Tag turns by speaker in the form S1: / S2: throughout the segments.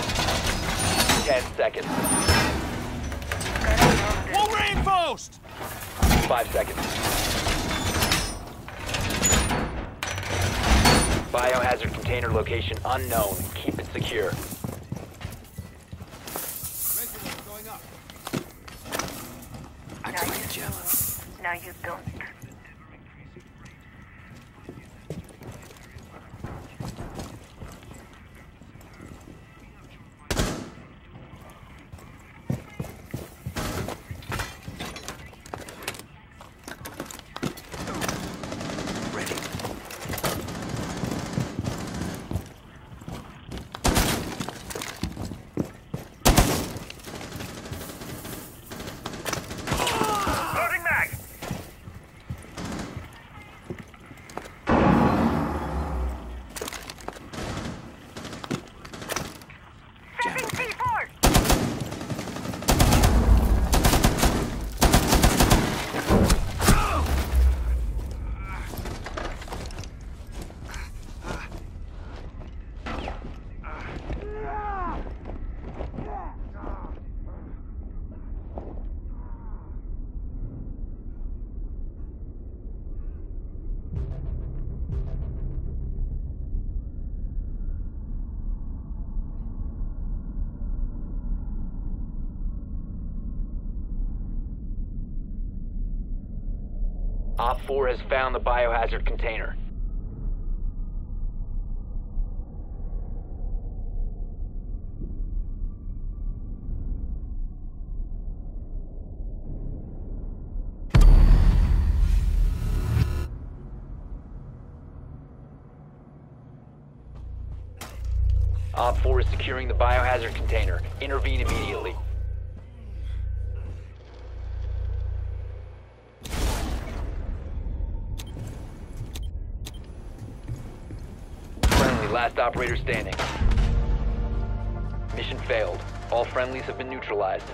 S1: here.
S2: 10 seconds.
S3: Wall reinforced!
S2: 5 seconds. Biohazard container location unknown. Keep it secure.
S3: going up.
S4: Now you, now you don't.
S2: OPFOR has found the biohazard container. OPFOR is securing the biohazard container. Intervene immediately. Last operator standing. Mission failed. All friendlies have been neutralized.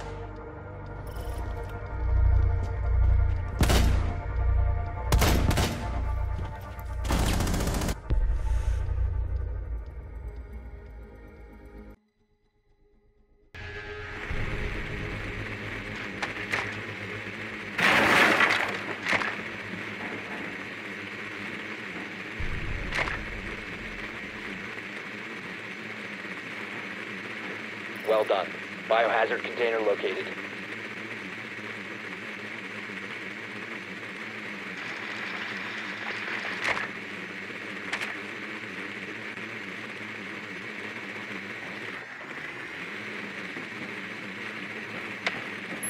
S2: Well done. Biohazard container located.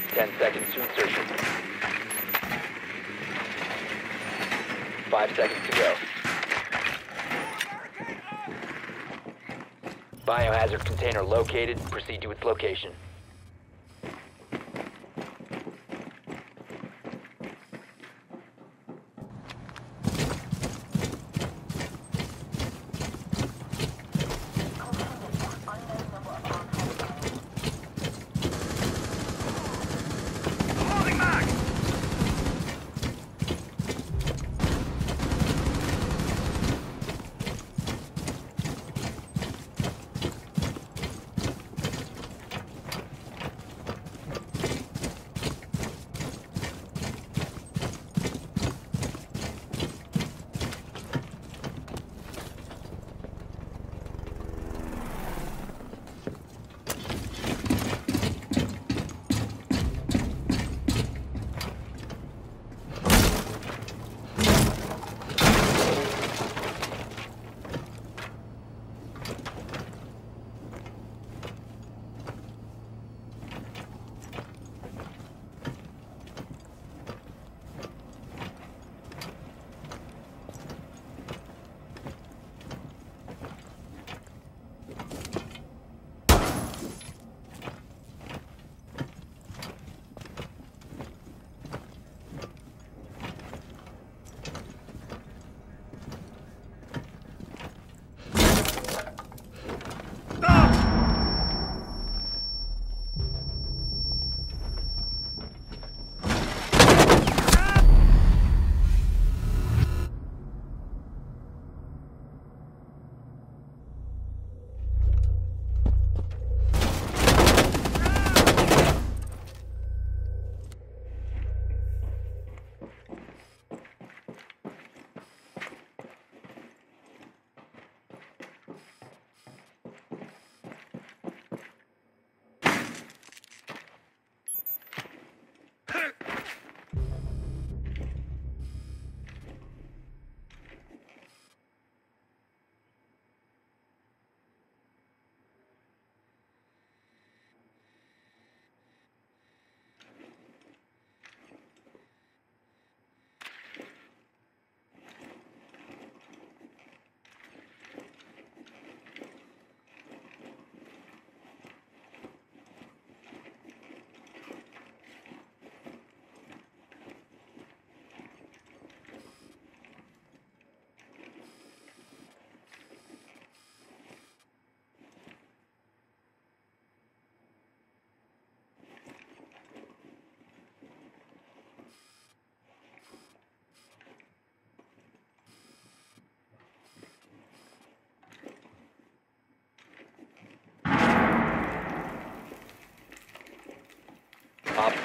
S2: Ten seconds to insertion. Five seconds to go. Biohazard container located. Proceed to its location.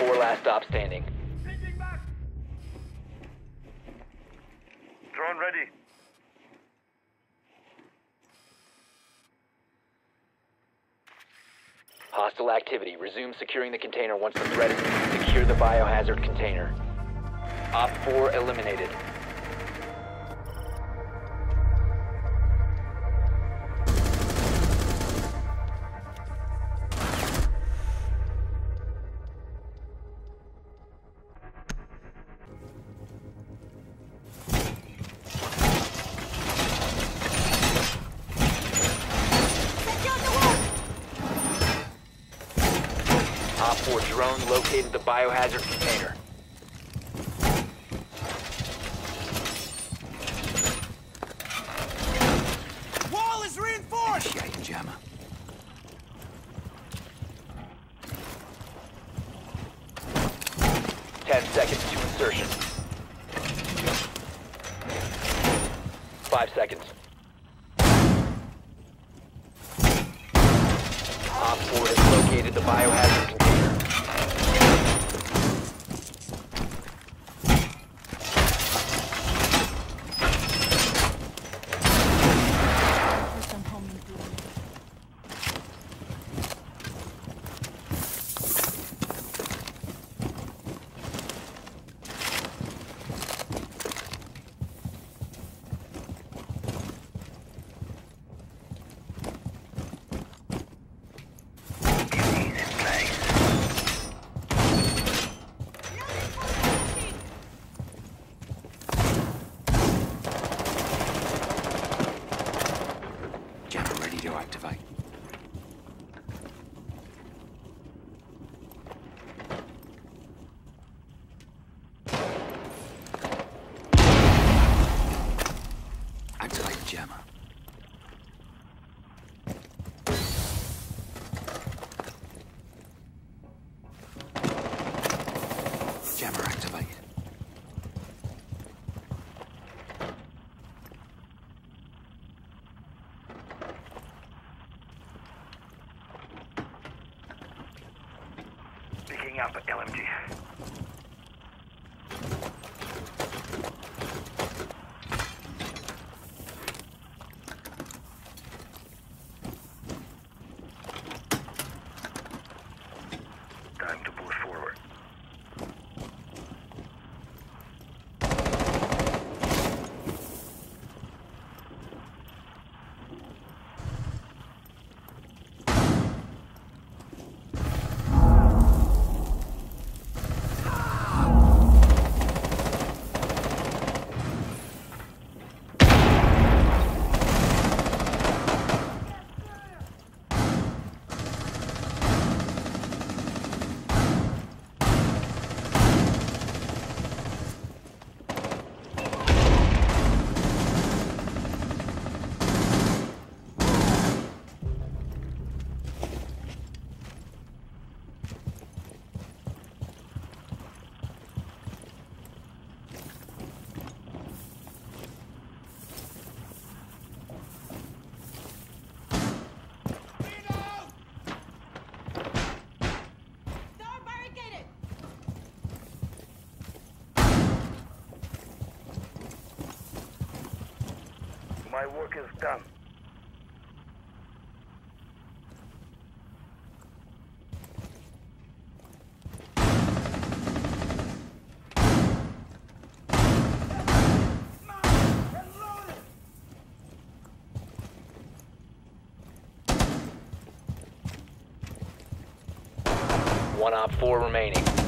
S2: 4 last stop standing.
S1: Drone ready.
S2: Hostile activity. Resume securing the container once the threat is secure the biohazard container. Op 4 eliminated. Drone located the biohazard container.
S3: Wall is reinforced!
S5: Initiating jammer.
S2: Ten seconds to insertion. Five seconds. OPFOR has located the biohazard container.
S5: Jammer ready to activate. Activate jammer. Activated.
S1: Picking up LMG. My work is done.
S2: One OPFOR remaining.